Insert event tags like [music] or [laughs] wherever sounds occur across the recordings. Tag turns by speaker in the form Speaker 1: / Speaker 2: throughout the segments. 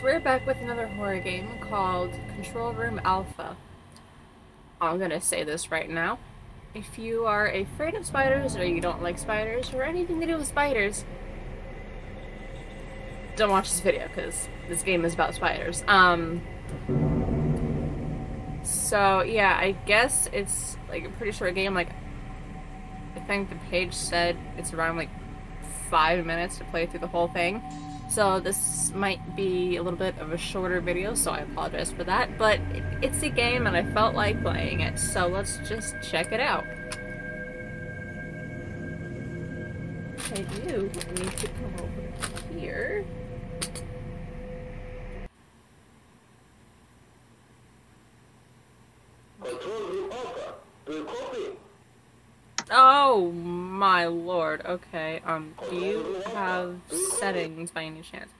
Speaker 1: we're back with another horror game called Control Room Alpha. I'm gonna say this right now. If you are afraid of spiders, or you don't like spiders, or anything to do with spiders, don't watch this video, because this game is about spiders. Um, so, yeah, I guess it's, like, a pretty short game, like, I think the page said it's around, like, five minutes to play through the whole thing. So this might be a little bit of a shorter video, so I apologize for that, but it's a game and I felt like playing it, so let's just check it out. I do need to come over here.
Speaker 2: Control room Alpha. Do you copy?
Speaker 1: Oh my lord, okay, um, do you have settings by any chance?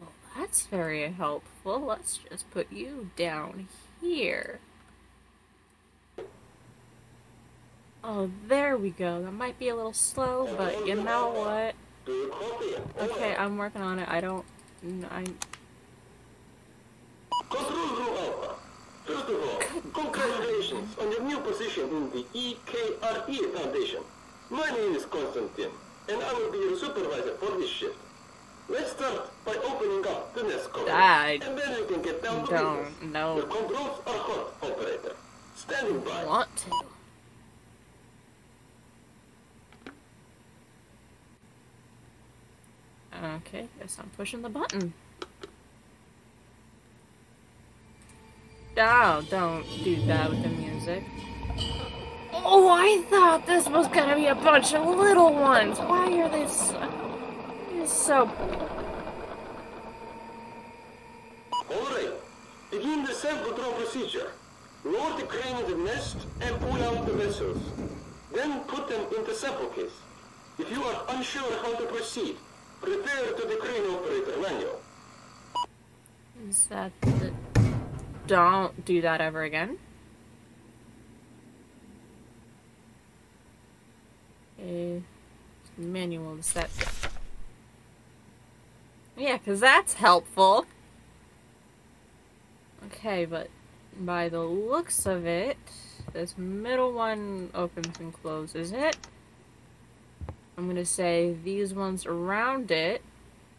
Speaker 1: Well, that's very helpful. Let's just put you down here. Oh, there we go. That might be a little slow, but you know what?
Speaker 2: Do you copy?
Speaker 1: Okay, I'm working on it. I don't... I...
Speaker 2: Control room Alpha. First of all, congratulations on your new position in the EKRE Foundation. My name is Konstantin, and I will be your supervisor for this shift. Let's start by opening up the nest cover, ah,
Speaker 1: I
Speaker 2: and then you can get down to
Speaker 1: don't
Speaker 2: business.
Speaker 1: know.
Speaker 2: The controls are hot, operator. Standing by.
Speaker 1: want to. Okay, guess I'm pushing the button. Oh, don't do that with the music. Oh, I thought this was gonna be a bunch of little ones. Why are they so... they're so...
Speaker 2: Alright, begin the self-control procedure. Lower the crane in the nest and pull out the vessels. Then put them in the sample case. If you are unsure how to proceed, refer to the crane operator manual.
Speaker 1: Is that the... Don't do that ever again. Uh, okay. Manual is that... Yeah, because that's helpful. Okay, but by the looks of it, this middle one opens and closes it. I'm gonna say these ones around it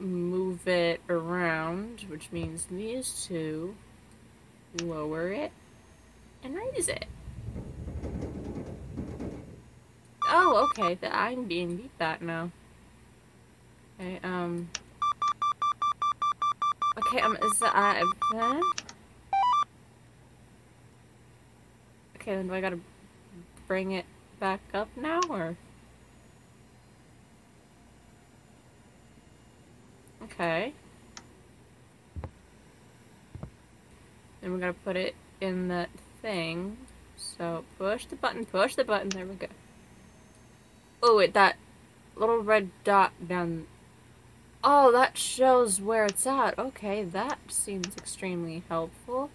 Speaker 1: move it around, which means these two lower it and raise it. Oh, okay. I'm being beat that now. Okay, um. Okay, um, is that, uh, Okay, then do I gotta bring it back up now, or? Okay. And we're gonna put it in that thing. So push the button, push the button, there we go. Oh wait, that little red dot down Oh, that shows where it's at. Okay, that seems extremely helpful.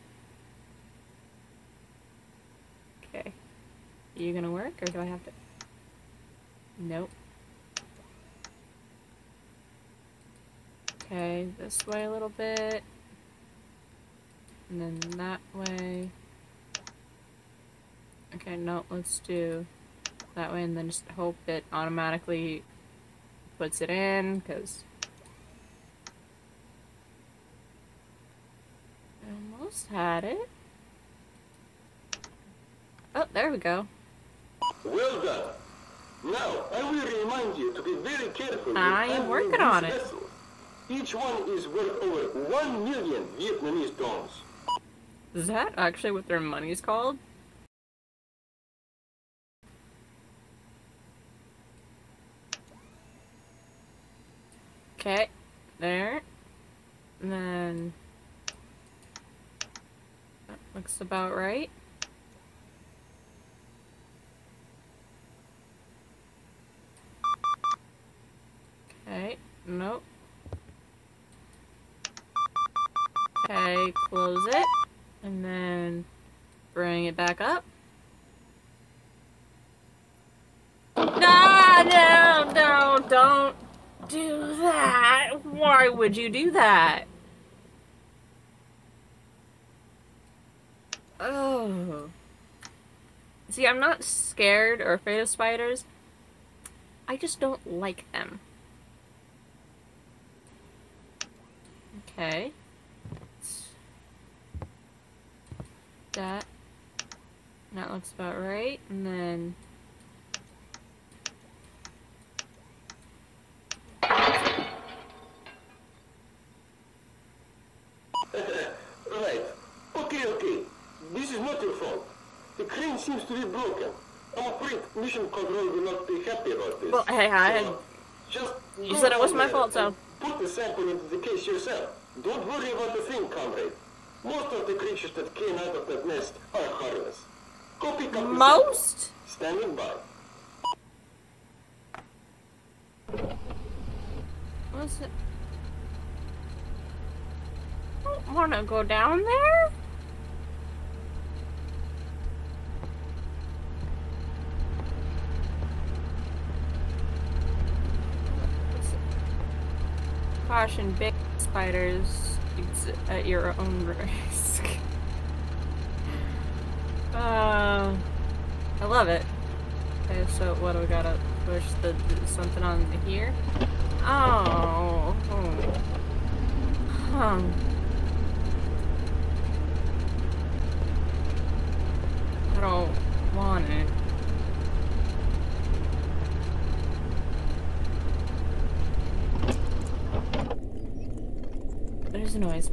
Speaker 1: Okay. Are you gonna work or do I have to Nope. Okay, this way a little bit. And then that way. Okay, no, let's do that way and then just hope it automatically puts it in, because I almost had it. Oh, there we go.
Speaker 2: Well done. Now, I will remind you to be very careful
Speaker 1: I am working on it.
Speaker 2: vessels. Each one is worth over one million Vietnamese dons.
Speaker 1: Is that actually what their money's called? Okay, there. And then that looks about right. Okay, nope. Okay, close it. And then bring it back up. No, no, do that? Why would you do that? Oh. See, I'm not scared or afraid of spiders. I just don't like them. Okay. That. That looks about right. And then...
Speaker 2: right. Okay, okay. This is not your fault. The crane seems to be broken. I'm afraid Mission Control will not be happy about this.
Speaker 1: Well, hey, I had...
Speaker 2: So, just
Speaker 1: You said it wasn't my fault, so...
Speaker 2: Put the sample into the case yourself. Don't worry about the thing, comrade. Most of the creatures that came out of that nest are harmless. Go pick up.
Speaker 1: Most?
Speaker 2: Standing by.
Speaker 1: What's it? I don't want to go down there. Caution, big spiders at your own [laughs] risk. uh, I love it. Okay, so what do we gotta push the, the something on here? Oh. oh. Huh. I don't want it. A noise.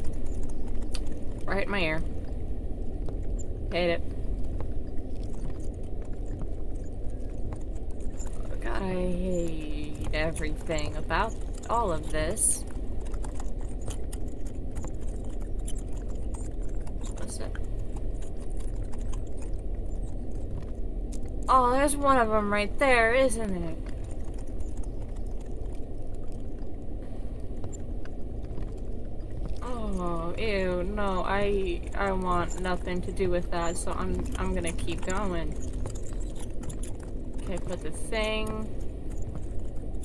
Speaker 1: Right in my ear. Hate it. God, I hate everything about all of this. What's it? Oh, there's one of them right there, isn't it? Ew, no, I I want nothing to do with that, so I'm I'm gonna keep going. Okay, put the thing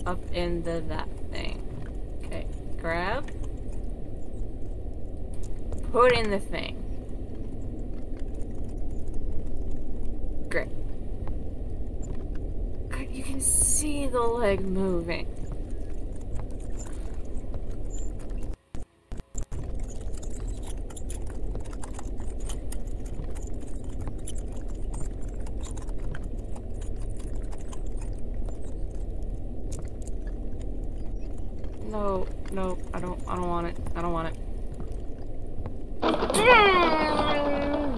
Speaker 1: up into that thing. Okay, grab. Put in the thing. Great. God, you can see the leg moving. No, no, I don't I don't want it. I don't want it.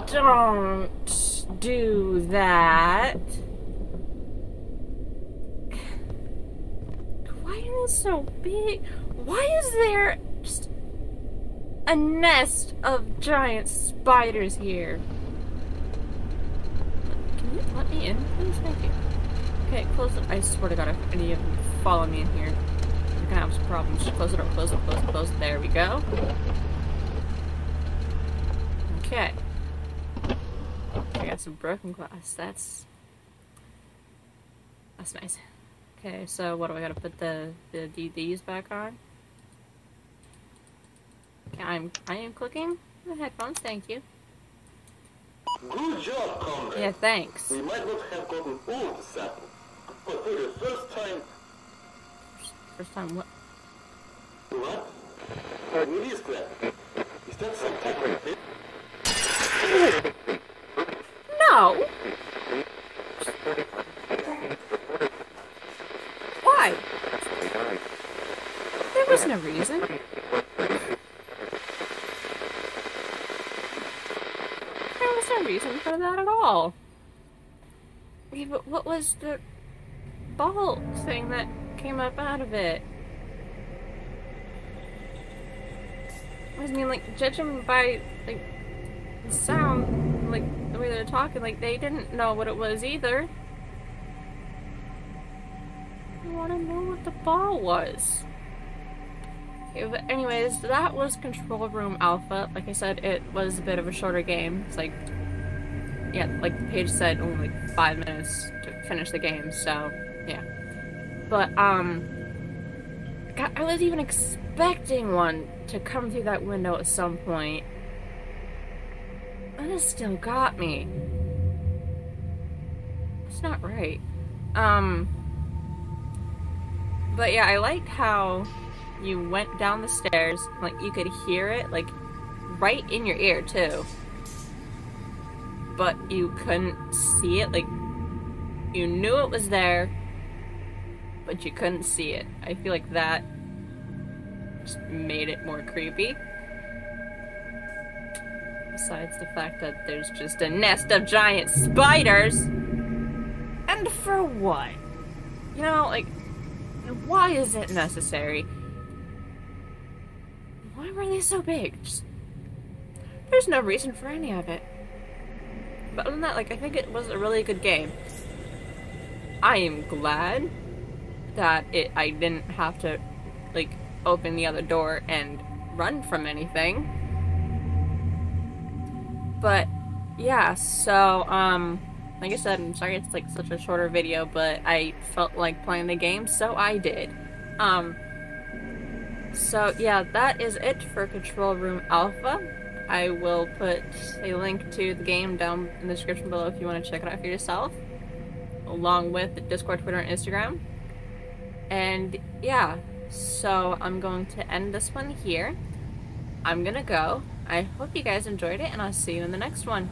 Speaker 1: Don't do that. Why are they so big? Why is there just a nest of giant spiders here? Can you let me in, please? Thank you. Okay, close it. I swear to God, if any of them follow me in here, gonna have some problems. Close it up, close it, close it, close it. There we go. Okay. I got some broken glass. That's that's nice. Okay, so what do I gotta put the the DVDs back on? Okay, I'm I am clicking the headphones. Thank you.
Speaker 2: Good job, comrade.
Speaker 1: Yeah, thanks.
Speaker 2: We might not have gotten all the sample, but for the first time,
Speaker 1: First time what?
Speaker 2: what? What is that? Is that some type of?
Speaker 1: No. Why? There was no reason. There was no reason for that at all. Yeah, but what was the ball thing that came up out of it? I mean, like, judging by, like, the sound, like, the way they're talking, like, they didn't know what it was either. I want to know what the ball was. Okay, but anyways, that was Control Room Alpha. Like I said, it was a bit of a shorter game. It's like, yeah, like the page said, only like five minutes to finish the game, so. But, um, I, I was even expecting one to come through that window at some point. But it still got me. It's not right. Um, but yeah, I liked how you went down the stairs, like you could hear it, like right in your ear too. But you couldn't see it, like you knew it was there, but you couldn't see it. I feel like that just made it more creepy. Besides the fact that there's just a nest of giant spiders. And for what? You know, like, why is it necessary? Why were they so big? Just, there's no reason for any of it. But other than that, like, I think it was a really good game. I am glad that it I didn't have to like open the other door and run from anything. But yeah, so um like I said, I'm sorry it's like such a shorter video, but I felt like playing the game, so I did. Um so yeah, that is it for Control Room Alpha. I will put a link to the game down in the description below if you want to check it out for yourself, along with the Discord, Twitter, and Instagram. And yeah, so I'm going to end this one here. I'm gonna go. I hope you guys enjoyed it, and I'll see you in the next one.